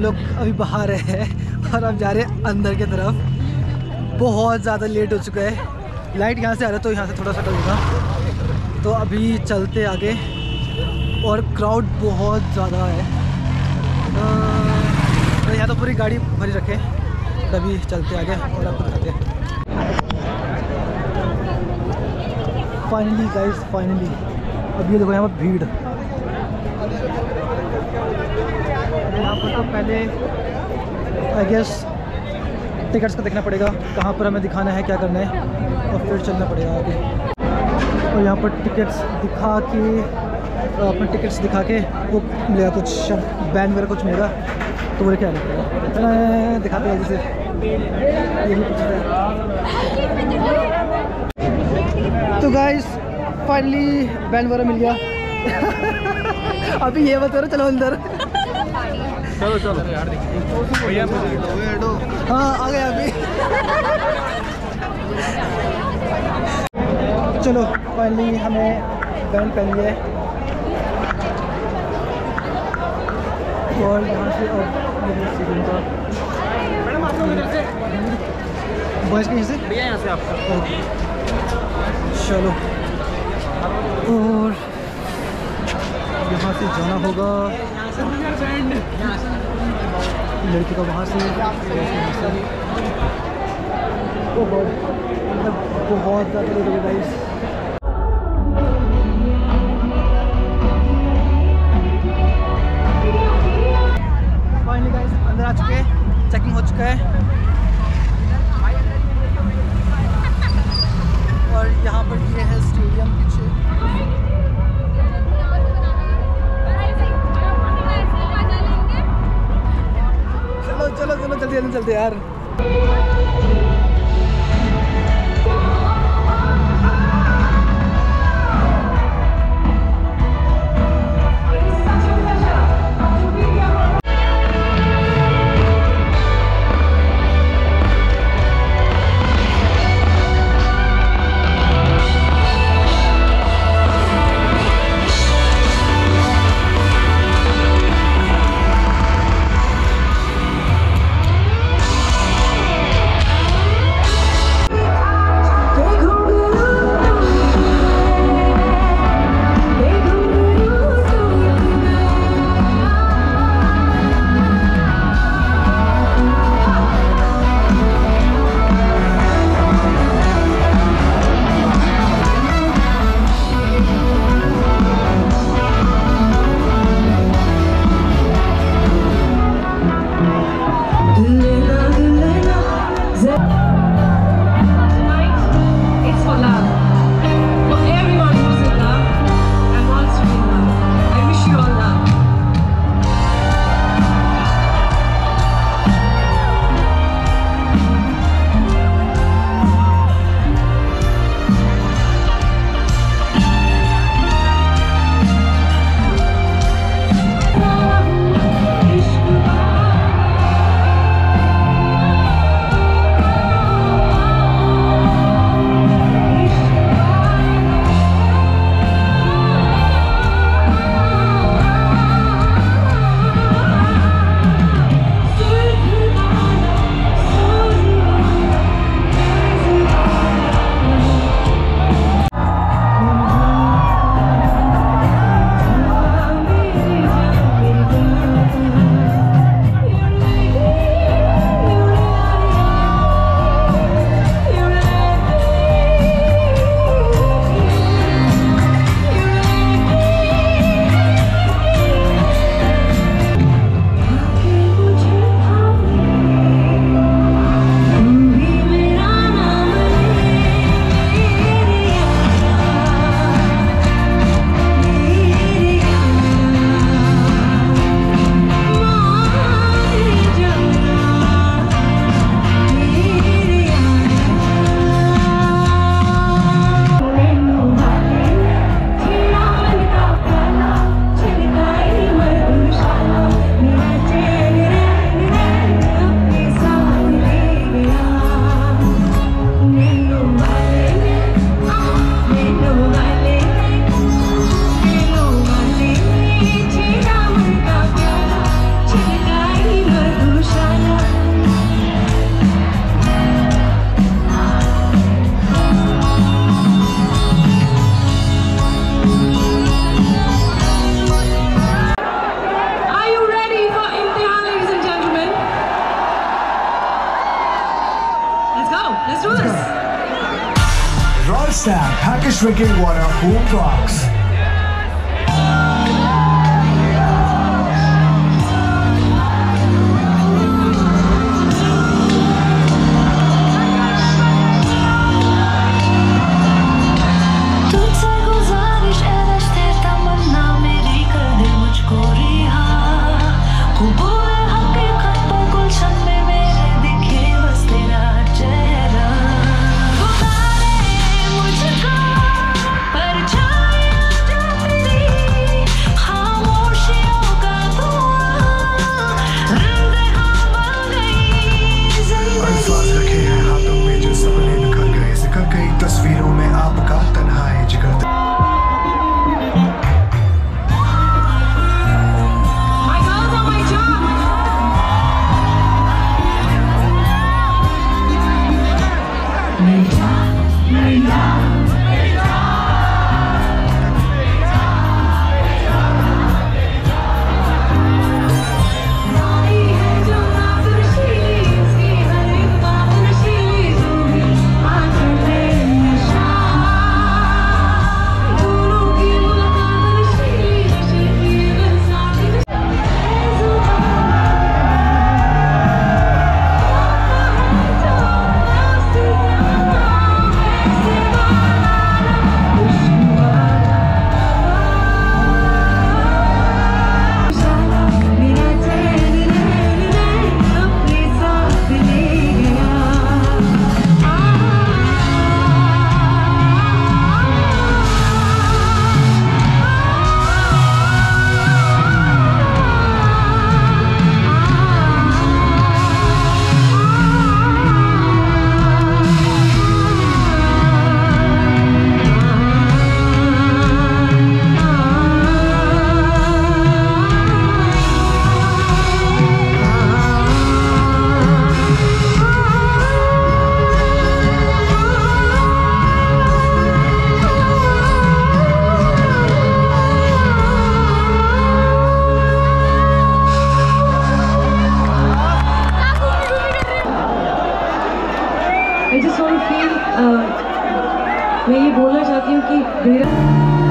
लोग अभी बाहर हैं और अब जा रहे हैं अंदर की तरफ़। बहुत ज़्यादा लेट हो चुका है। लाइट यहाँ से आ रहा है तो यहाँ से थोड़ा सा डलेगा तो अभी चलते आगे। और क्राउड बहुत ज़्यादा है। तो यहाँ तो पूरी गाड़ी भरी रखे तभी चलते आगे और आपको दिखाते हैं। फाइनली गाइस फाइनली अब ये देखो यहाँ पर भीड़। यहाँ पर तो पहले आई गेस टिकट्स का देखना पड़ेगा, कहाँ पर हमें दिखाना है, क्या करना है, और फिर चलना पड़ेगा आगे। और यहाँ पर टिकट्स दिखा के अपने टिकट्स दिखा के, वो मिलेगा कुछ बैन वगैरह कुछ मिलेगा तो वो क्या लगेगा दिखाते हैं जैसे ये भी कुछ तो गाइस फाइनली बैन वगैरह मिल गया। अभी ये बता रहे चलो अंदर। चलो चलो। भैया हाँ आ गए अभी। चलो फाइनली हमें बैंड पहन है। और यहाँ से बॉयज़ कहीं से? भैया यहाँ से आपका। चलो। और यहाँ से जाना होगा। लड़की का वहाँ से। गॉड मतलब बहुत ज़्यादा फाइनली गाइस अंदर आ चुके हैं चेकिंग हो चुका है। चलते यार Turkish drinking water cool rocks. मैं ये बोलना चाहती हूँ कि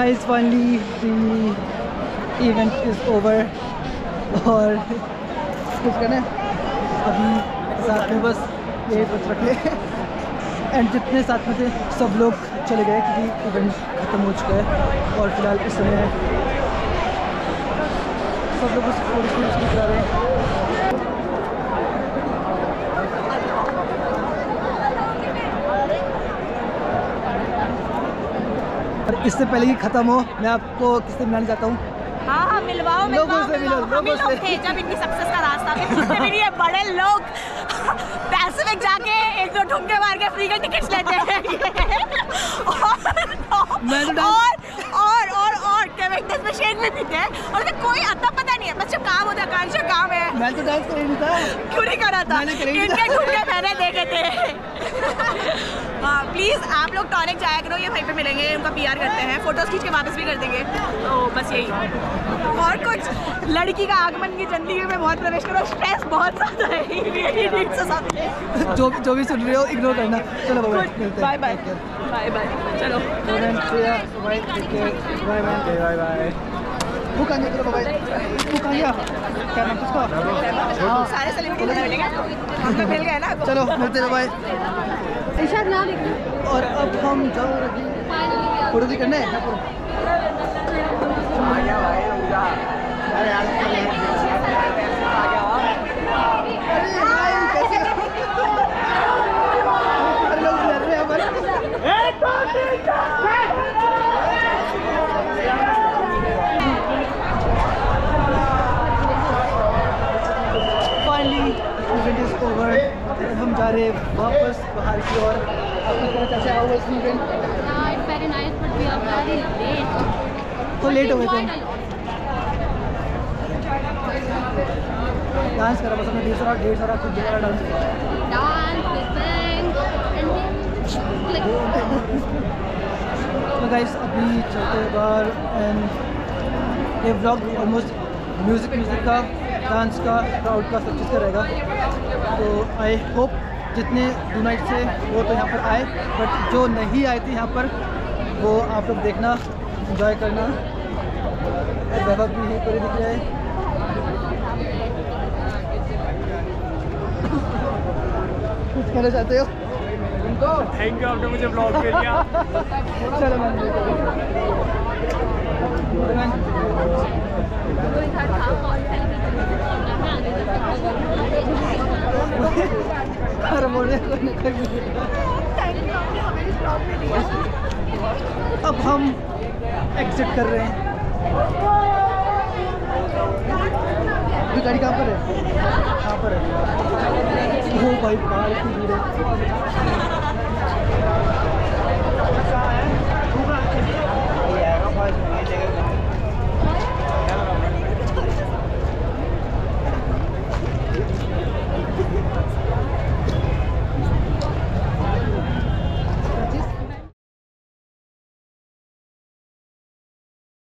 guys, finally the event is over. और कुछ करना अभी साथ में बस ये बच रख ले। एंड जितने साथ में थे, सब लोग चले गए क्योंकि इवेंट ख़त्म हो चुका है। और फ़िलहाल इस समय सब लोग फ़ोटो शूट करा रहे हैं। इससे पहले ही ख़त्म हो? मैं आपको किससे मिलाना चाहता हूँ? हाँ हाँ मिलवाओ लोगों से मिलो, मिलवाओ। हम लोगों लोग से। थे जब इनकी सक्सेस का रास्ता ये बड़े लोग? पैसिफिक जाके एक दो ठुमके मार के फ्री के टिकट्स लेते हैं। मैं तो और और और कैरेक्टर्स में शेक भी पीते हैं और उन्हें कोई अता पता नहीं है बस जब काम होता है आकांक्षा काम है। मैं तो डांस कर ही नहीं था? क्यों नहीं करा था इनके। ठुमके मैंने देखे थे। हाँ प्लीज़ आप लोग टॉनिक जाया करो ये वहीं पे मिलेंगे उनका पीआर करते हैं। फ़ोटोज़ खींच के वापस भी कर देंगे। तो बस यही। और कुछ लड़की का आगमन की ज़िंदगी में बहुत प्रवेश करो। स्ट्रेस बहुत ज़्यादा है. जो जो भी सुन रहे हो इग्नोर करना। चलो बाय मिलते बाय चलो बाय बाय बाय बाय गया तेरा बाय वो कहाँ गया क्या नाम उसका सारे सेलिब्रिटी मिलेंगे मिल गए ना मिलते और अब हम जाओ फ़ोटो करना अरे भाई, कैसे हो? अरे लोग लड़ रहे हैं हमारे। फाइनली इवेंट इज़ ओवर हम जा रहे हैं वापस बाहर की ओर आपको कैसे इवेंट late. तो लेट हो गए डांस करा बस हमने ढेर सारा ढेर सारा खुद जगह डांस तो गाइस अभी चलते हैं बाहर एंड ये ब्लॉग ऑलमोस्ट म्यूज़िक म्यूज़िक का डांस का क्राउड का सब चीज़ का रहेगा। तो आई होप जितने डू नाइट से वो तो यहाँ पर आए बट जो नहीं आए थे यहाँ पर वो आप लोग देखना इंजॉय करना। और वैभव भी यहीं पर दिख रहा है। कुछ कहना चाहते हो? थैंक यू आपने मुझे ब्लॉग के लिया चलो मैम अब हम एग्जिट कर रहे हैं। ये गाड़ी कहाँ पर है? कहाँ पर है? वो भाई बाल की भीड़ है।